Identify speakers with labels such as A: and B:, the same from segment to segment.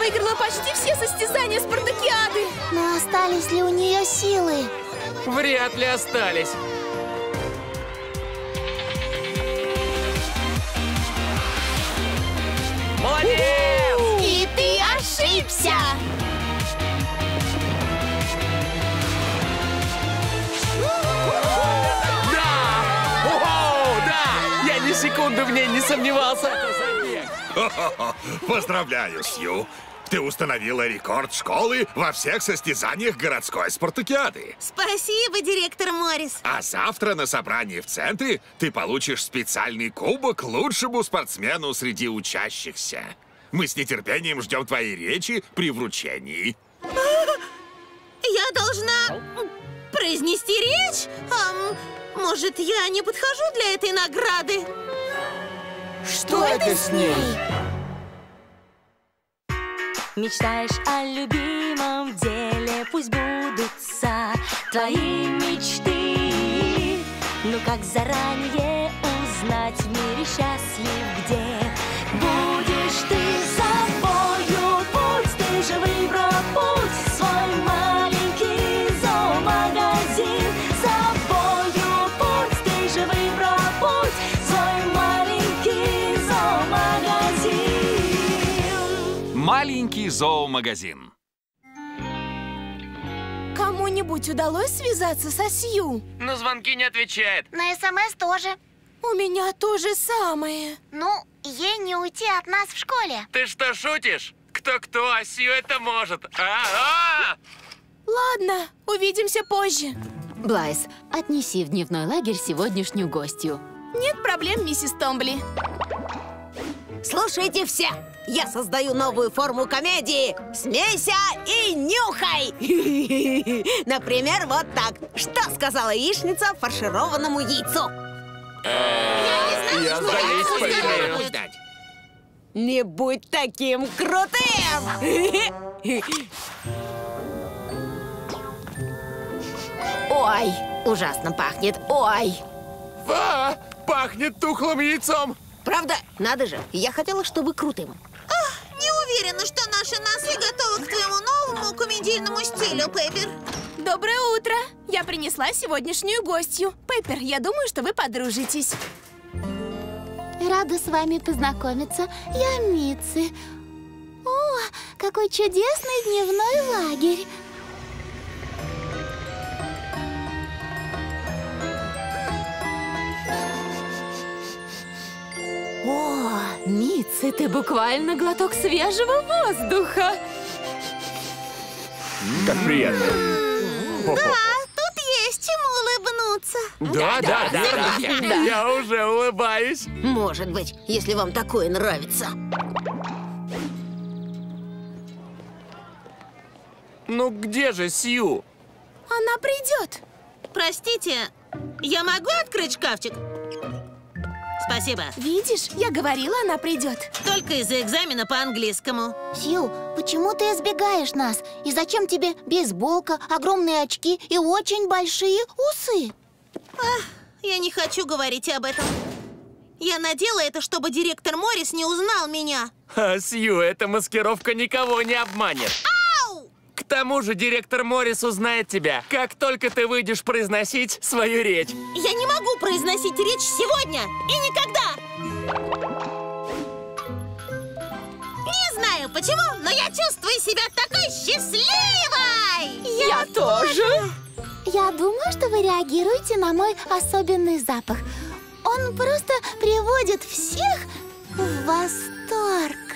A: выиграла почти все состязания спартакиады.
B: Но остались ли у нее силы?
C: Вряд ли остались. Молодец!
B: И ты ошибся!
C: Да! О, да! Я ни секунды в ней не сомневался.
D: Поздравляю, Сью. Ты установила рекорд школы во всех состязаниях городской спартакиады.
E: Спасибо, директор Моррис.
D: А завтра на собрании в центре ты получишь специальный кубок лучшему спортсмену среди учащихся. Мы с нетерпением ждем твоей речи при вручении.
E: Я должна произнести речь? Ам, может, я не подхожу для этой награды?
B: Что это с ней?
F: Мечтаешь о любимом деле, пусть будутся твои мечты. Ну как заранее узнать в мире счастлив, где зоомагазин.
A: Кому-нибудь удалось связаться со Сью?
C: На звонки не отвечает.
B: На СМС тоже.
A: У меня то же самое.
B: Ну, ей не уйти от нас в школе.
C: Ты что, шутишь? Кто-кто, а Сью это может. А-а!
A: Ладно, увидимся позже.
G: Блайс, отнеси в дневной лагерь сегодняшнюю гостью.
A: Нет проблем, миссис Томбли.
E: Слушайте все! Я создаю новую форму комедии «Смейся и нюхай!» Например, вот так. Что сказала яичница фаршированному яйцу?
C: Я сдаюсь, понимаю.
E: Не будь таким крутым! Ой, ужасно пахнет, ой!
C: А, пахнет тухлым яйцом.
E: Правда? Надо же, я хотела, чтобы крутым.
H: Не уверена, что наши носы готовы к твоему новому комедийному стилю, Пеппер.
A: Доброе утро. Я принесла сегодняшнюю гостью. Пеппер, я думаю, что вы подружитесь.
B: Рада с вами познакомиться. Я Митси. О, какой чудесный дневной лагерь.
G: О, Митси, ты буквально глоток свежего воздуха.
C: Как приятно.
H: Тут есть чему улыбнуться.
C: Да, да, верно. Я уже улыбаюсь.
E: Может быть, если вам такое нравится.
C: Ну где же Сью?
A: Она придет.
H: Простите, я могу открыть шкафчик? Спасибо.
A: Видишь, я говорила, она придет.
H: Только из-за экзамена по английскому.
B: Сью, почему ты избегаешь нас? И зачем тебе бейсболка, огромные очки и очень большие усы?
H: Я не хочу говорить об этом. Я надела это, чтобы директор Моррис не узнал меня.
C: А Сью, эта маскировка никого не обманет. К тому же директор Моррис узнает тебя, как только ты выйдешь произносить свою речь.
H: Я не могу произносить речь сегодня и никогда. Не знаю почему, но я чувствую себя такой счастливой!
A: Я тоже.
B: Я думаю, что вы реагируете на мой особенный запах. Он просто приводит всех в восторг.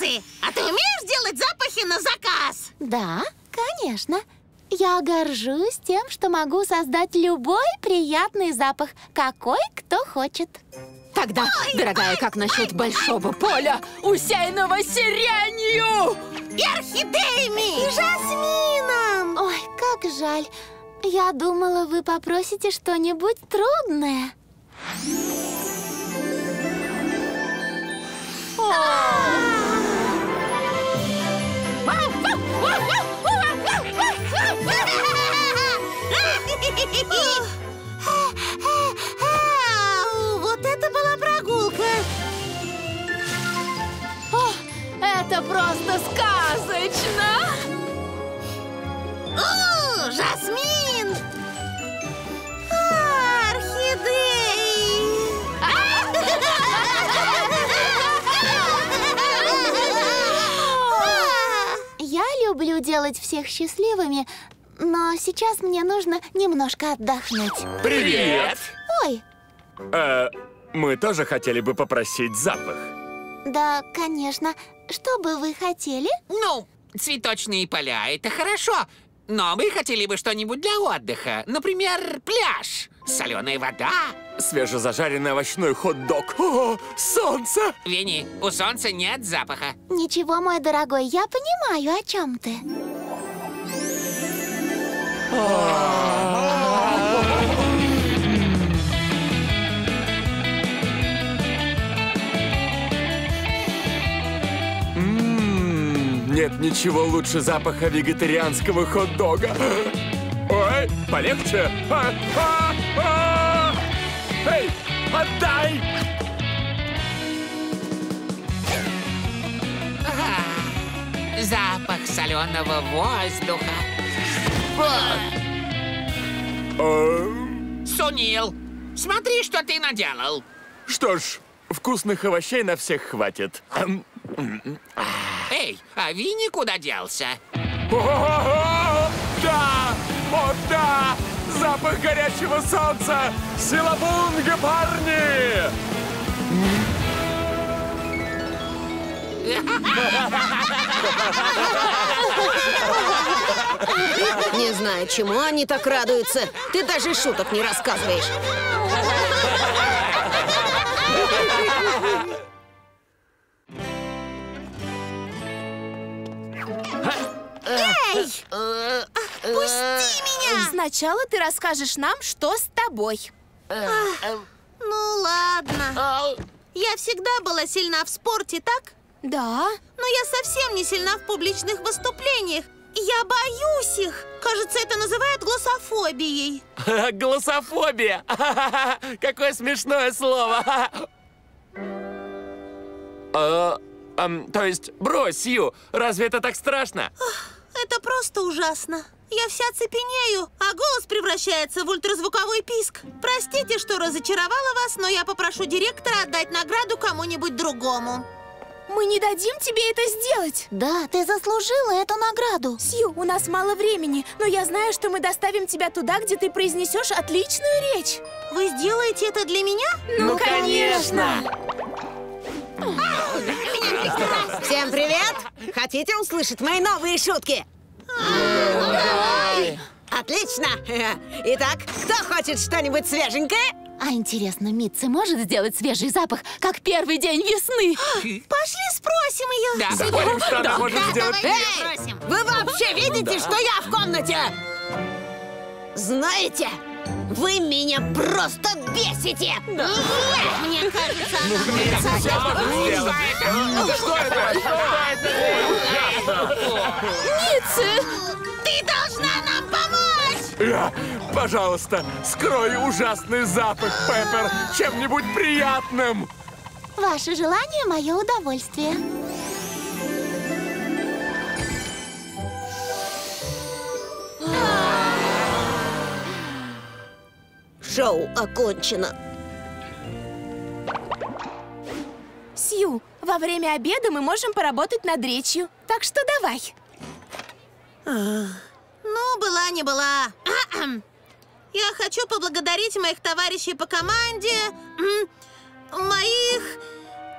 H: Митси, а ты умеешь делать запахи на заказ?
B: Да, конечно. Я горжусь тем, что могу создать любой приятный запах, какой кто хочет.
G: Тогда, дорогая, как насчет большого поля, усеянного сиренью?
H: И орхидеями! И жасмином!
B: Ой, как жаль. Я думала, вы попросите что-нибудь трудное.
A: Просто сказочно!
H: О, Жасмин! Орхидеи!
B: Я люблю делать всех счастливыми, но сейчас мне нужно немножко отдохнуть.
C: Привет!
B: Ой,
C: Э, мы тоже хотели бы попросить запах.
B: Да, конечно. Что бы вы хотели?
I: Ну, цветочные поля — это хорошо. Но мы хотели бы что-нибудь для отдыха. Например, пляж, соленая вода.
C: Свежезажаренный овощной хот-дог. О, солнце!
I: Винни, у солнца нет запаха.
B: Ничего, мой дорогой, я понимаю, о чем ты.
C: Нет ничего лучше запаха вегетарианского хот-дога. Ой, полегче. А, а, а! Эй, отдай!
I: Запах соленого воздуха.
C: Э,
I: Сунил, смотри, что ты наделал.
C: Что ж, вкусных овощей на всех хватит.
I: Эй, а Винни куда делся?
C: Да! О, да! Запах горячего солнца! Силабунга, парни!
E: Не знаю, чему они так радуются. Ты даже шуток не рассказываешь.
H: Пусти меня!
A: Сначала ты расскажешь нам, что с тобой.
H: Ну ладно. Я всегда была сильна в спорте, так?
A: Да?
H: Но я совсем не сильна в публичных выступлениях. Я боюсь их. Кажется, это называют глоссофобией.
C: Голософобия! Какое смешное слово! А, ам, то есть, брось, Сью, разве это так страшно?
H: Это просто ужасно. Я вся цепенею, а голос превращается в ультразвуковой писк. Простите, что разочаровала вас, но я попрошу директора отдать награду кому-нибудь другому.
A: Мы не дадим тебе это сделать.
B: Да, ты заслужила эту награду.
A: Сью, у нас мало времени, но я знаю, что мы доставим тебя туда, где ты произнесешь отличную речь.
H: Вы сделаете это для меня?
A: Ну, конечно!
E: Всем привет! Хотите услышать мои новые шутки? Отлично! Итак, кто хочет что-нибудь свеженькое?
G: А интересно, Митца может сделать свежий запах, как первый день весны?
H: Пошли спросим ее.
I: Да,
C: Спорим, что она может сделать?
E: Эй! Вы вообще видите, что я в комнате? Знаете, вы меня просто бесите!
H: Мне кажется, она
C: Я могу сделать. Что это? Что это?
H: Ты должна нам помочь!
C: Я, пожалуйста, скрой ужасный запах, Пеппер, чем-нибудь приятным.
B: Ваше желание – мое удовольствие.
E: Шоу окончено.
A: Сью, во время обеда мы можем поработать над речью. Так что давай.
H: Ну, была не была. Я хочу поблагодарить моих товарищей по команде, моих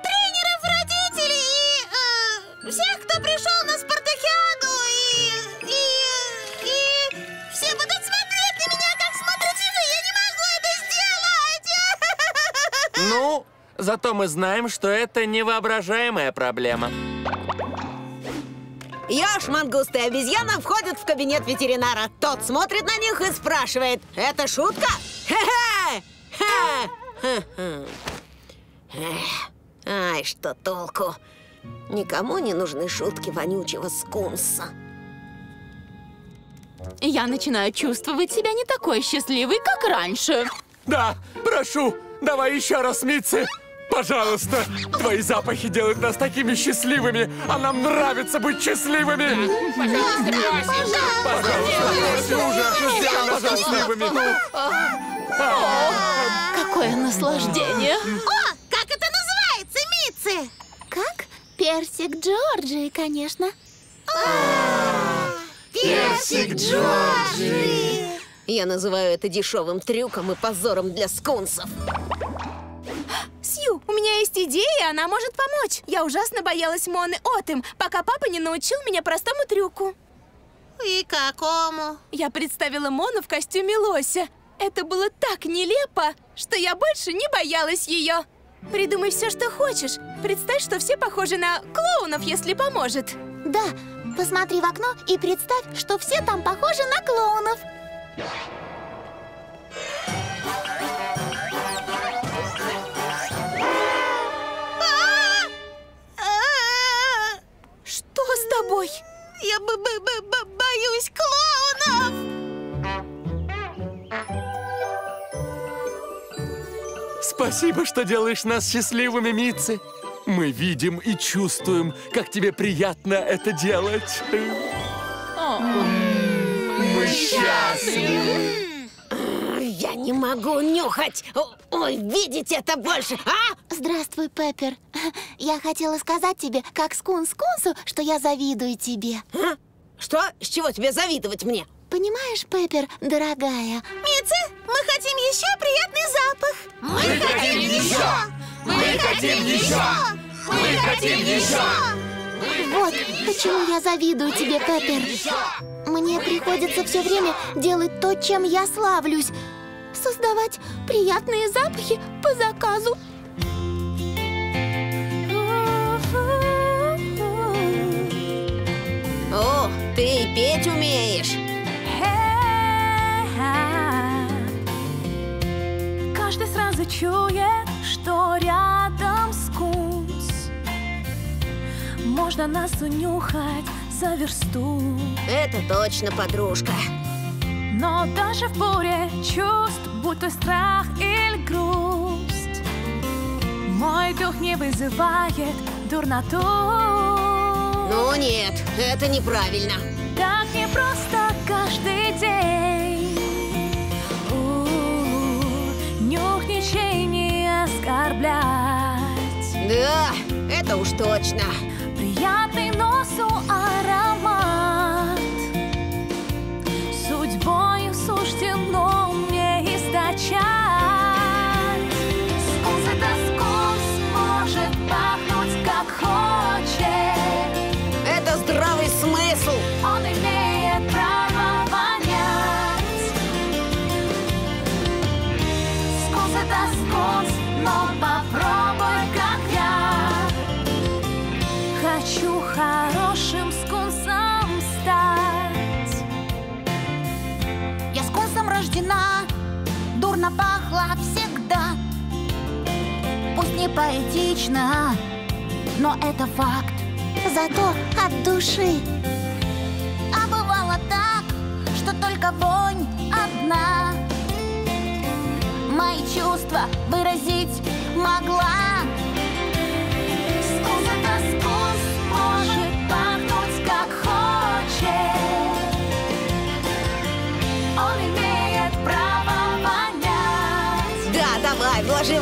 H: тренеров, родителей и э, всех, кто пришел на спартакиаду
C: Ну, зато мы знаем, что это невоображаемая проблема.
E: Ёж, мангуст и обезьяна входят в кабинет ветеринара. Тот смотрит на них и спрашивает, это шутка? Хе-хе! Ай, что толку? Никому не нужны шутки вонючего скунса.
G: Я начинаю чувствовать себя не такой счастливой, как раньше.
C: Да, прошу, давай еще раз, Митцы. Пожалуйста, твои запахи делают нас такими счастливыми, а нам нравится быть счастливыми.
I: Пожалуйста, просим.
C: Пожалуйста, уже сделай нас счастливыми.
G: Какое наслаждение!
H: О, как это называется, Митцы?
B: Как? Персик Джорджи, конечно.
H: Персик Джорджи!
E: Я называю это дешевым трюком и позором для скунсов.
A: Сью, у меня есть идея, она может помочь. Я ужасно боялась Моны Отым, пока папа не научил меня простому трюку.
H: И какому?
A: Я представила Мону в костюме лося. Это было так нелепо, что я больше не боялась ее. Придумай все, что хочешь. Представь, что все похожи на клоунов, если поможет.
B: Да, посмотри в окно и представь, что все там похожи на клоунов.
A: Что с тобой?
H: Я б -б -б -б боюсь клоунов!
C: Спасибо, что делаешь нас счастливыми, Митцы. Мы видим и чувствуем, как тебе приятно это делать. Мы счастливы.
E: Я не могу нюхать! Ой, видеть это больше, а?
B: Здравствуй, Пеппер. Я хотела сказать тебе, как скунс-скунсу, что я завидую тебе.
E: А? Что? С чего тебе завидовать мне?
B: Понимаешь, Пеппер, дорогая,
H: Митцы, мы хотим еще приятный запах! Мы, хотим еще! Мы хотим еще! Мы хотим еще!
B: Вот почему я завидую тебе, Пеппер. Мне приходится все время делать то, чем я славлюсь. Создавать приятные запахи по заказу.
E: О, ты и петь умеешь.
F: Каждый сразу чует, что рядом скунс Можно нас унюхать за версту
E: Это точно, подружка.
F: Но даже в буре чувств, будь то страх или грусть Мой дух не вызывает дурноту
E: Ну нет, это неправильно.
F: Так не просто каждый день У, Нюх ничей не оскорблять
E: Да, это уж точно.
B: nothing, no, so I. пахла всегда. Пусть не поэтично, но это факт. Зато от души. А бывало так, что только вонь одна. Мои чувства выразить могла.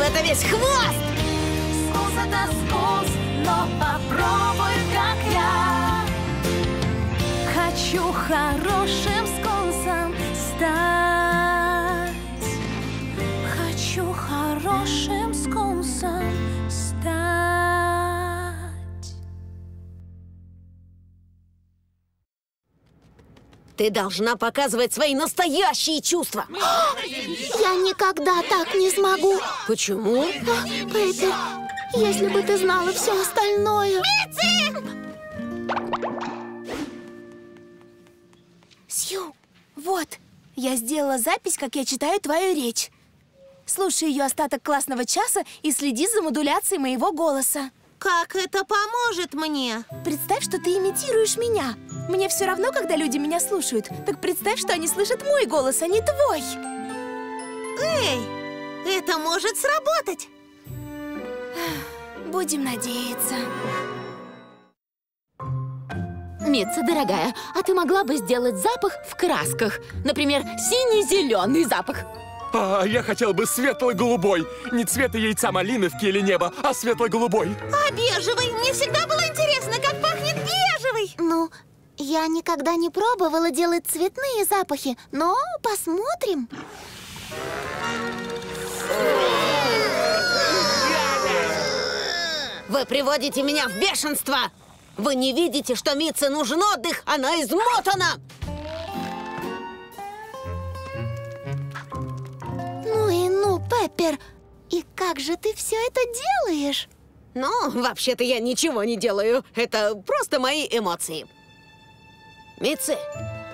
F: Это
E: весь хвост.
F: Скунс это скунс, но попробуй, как я Хочу хорошим скунсом
E: Ты должна показывать свои настоящие чувства.
B: Я никогда так не смогу.
E: Почему?
B: А, если бы ты знала все остальное.
A: Сью, вот, я сделала запись, как я читаю твою речь. Слушай ее остаток классного часа и следи за модуляцией моего голоса.
H: Как это поможет мне?
A: Представь, что ты имитируешь меня. Мне все равно, когда люди меня слушают. Так представь, что они слышат мой голос, а не твой.
H: Эй, это может сработать.
A: Будем надеяться.
G: Митца, дорогая, а ты могла бы сделать запах в красках? Например, синий-зеленый запах.
C: А, я хотел бы светло-голубой. Не цвета яйца малиновки или неба, а светло-голубой.
H: А бежевый? Мне всегда было интересно, как пахнет бежевый.
B: Ну, я никогда не пробовала делать цветные запахи, но посмотрим.
E: Вы приводите меня в бешенство! Вы не видите, что Митце нужен отдых? Она измотана!
B: Ну и ну, Пеппер, и как же ты все это делаешь?
E: Ну, вообще-то я ничего не делаю. Это просто мои эмоции. Митце,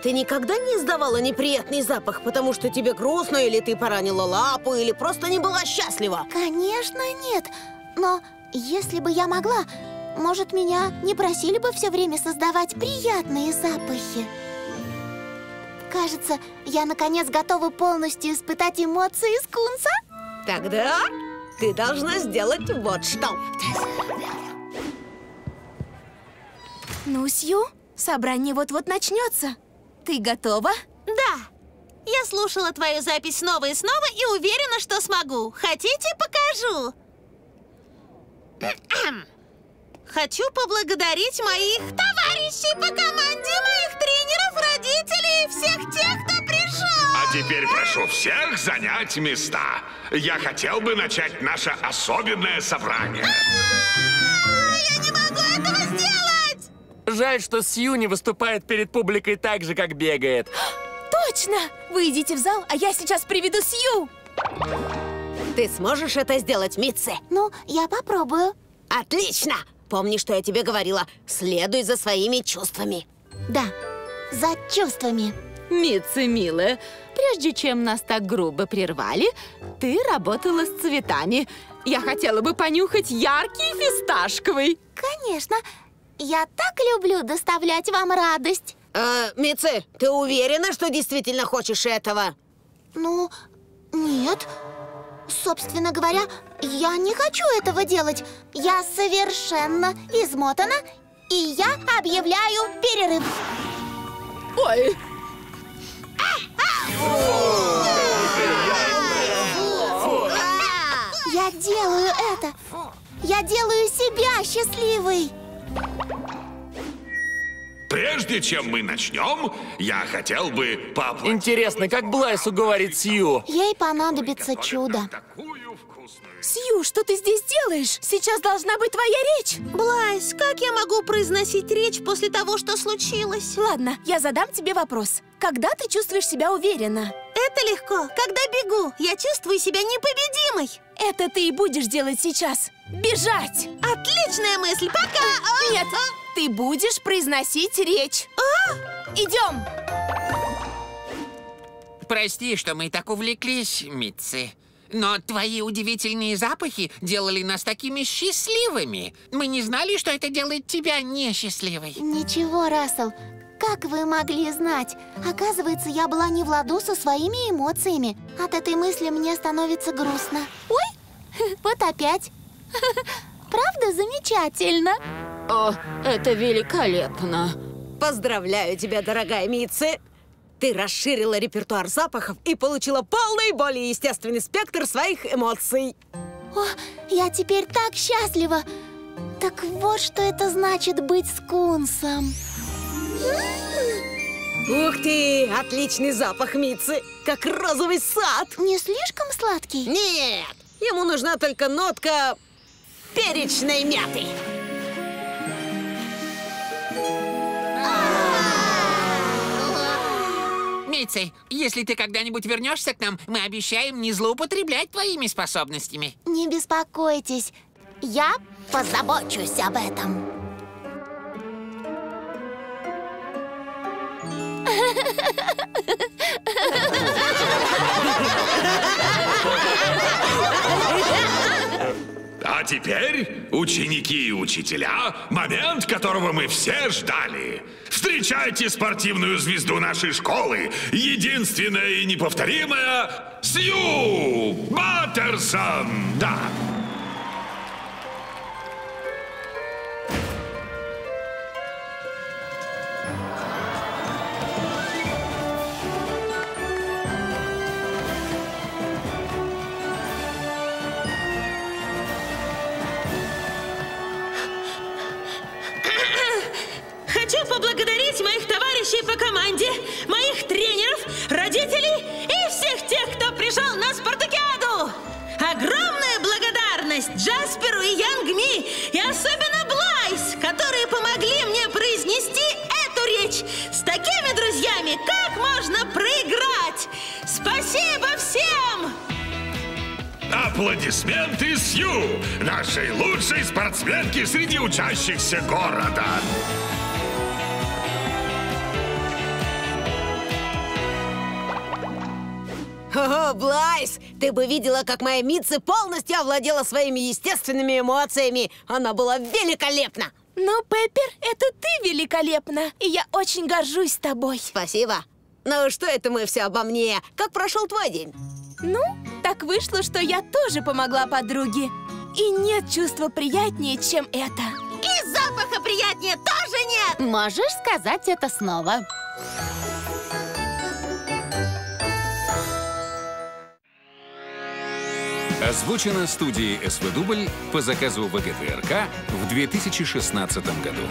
E: ты никогда не издавала неприятный запах, потому что тебе грустно, или ты поранила лапу, или просто не была счастлива?
B: Конечно, нет. Но если бы я могла, может, меня не просили бы все время создавать приятные запахи. Кажется, я наконец готова полностью испытать эмоции скунса.
E: Тогда ты должна сделать вот что.
A: Ну, Сью, собрание вот-вот начнется. Ты готова?
H: Да. Я слушала твою запись снова и снова и уверена, что смогу. Хотите, покажу? Хочу поблагодарить моих товарищей по команде, моих тренеров, родителей и всех тех, кто пришел.
D: А теперь прошу всех занять места. Я хотел бы начать наше особенное собрание.
H: А, Я не могу этого сделать!
C: Жаль, что Сью не выступает перед публикой так же, как бегает.
A: Точно! Вы идите в зал, а я сейчас приведу Сью.
E: Ты сможешь это сделать, Митце?
B: Ну, я попробую.
E: Отлично! Помни, что я тебе говорила. Следуй за своими чувствами.
B: Да, за чувствами.
G: Митца, милая, прежде чем нас так грубо прервали, ты работала с цветами. Я хотела бы понюхать яркий фисташковый.
B: Конечно, я так люблю доставлять вам радость.
E: Э, Митце, ты уверена, что действительно хочешь этого?
B: Ну, нет. Собственно говоря, я не хочу этого делать. Я совершенно измотана, и я объявляю перерыв.
G: Ой,
B: Я делаю это. Я делаю себя счастливой.
D: Прежде чем мы начнем, я хотел бы поаплодировать.
C: Интересно, как Блайс уговорит Сью?
B: Ей понадобится чудо.
A: Сью, что ты здесь делаешь? Сейчас должна быть твоя речь.
H: Блайс, как я могу произносить речь после того, что случилось?
A: Ладно, я задам тебе вопрос. Когда ты чувствуешь себя уверенно?
H: Это легко. Когда бегу, я чувствую себя непобедимой.
A: Это ты и будешь делать сейчас. Бежать!
H: Отличная мысль. Пока. А,
A: Нет, ты будешь произносить речь. Идем!
I: Прости, что мы так увлеклись, Митцы. Но твои удивительные запахи делали нас такими счастливыми. Мы не знали, что это делает тебя несчастливой.
B: Ничего, Рассел. Как вы могли знать? Оказывается, я была не в ладу со своими эмоциями. От этой мысли мне становится грустно. Ой, вот опять. Правда замечательно?
G: о, это великолепно.
E: Поздравляю тебя, дорогая Митце! Ты расширила репертуар запахов и получила полный, более естественный спектр своих эмоций.
B: О, я теперь так счастлива. Так вот, что это значит быть скунсом.
E: Ух ты! Отличный запах Митцы! Как розовый сад!
B: Не слишком сладкий?
E: Нет! Ему нужна только нотка перечной мяты.
I: Митцы, если ты когда-нибудь вернешься к нам, мы обещаем не злоупотреблять твоими способностями.
B: Не беспокойтесь. Я позабочусь об этом.
D: А теперь, ученики и учителя, момент, которого мы все ждали. Встречайте спортивную звезду нашей школы, единственная и неповторимая Сью Баттерсон. Да.
H: Товарищей по команде, моих тренеров, родителей и всех тех, кто пришел на спартакиаду! Огромная благодарность Джасперу и Янгми, и особенно Блайс, которые помогли мне произнести эту речь. С такими друзьями как можно проиграть? Спасибо всем!
D: Аплодисменты Сью, нашей лучшей спортсменки среди учащихся города.
E: О, Блайс, ты бы видела, как моя Митси полностью овладела своими естественными эмоциями. Она была великолепна.
A: Ну, Пеппер, это ты великолепна, и я очень горжусь тобой.
E: Спасибо. Ну, что это мы все обо мне? Как прошел твой день?
A: Ну, так вышло, что я тоже помогла подруге. И нет чувства приятнее, чем это.
J: И запаха приятнее тоже нет!
B: Можешь сказать это снова?
K: Озвучено студией СВ Дубль по заказу ВГТРК в 2016 году.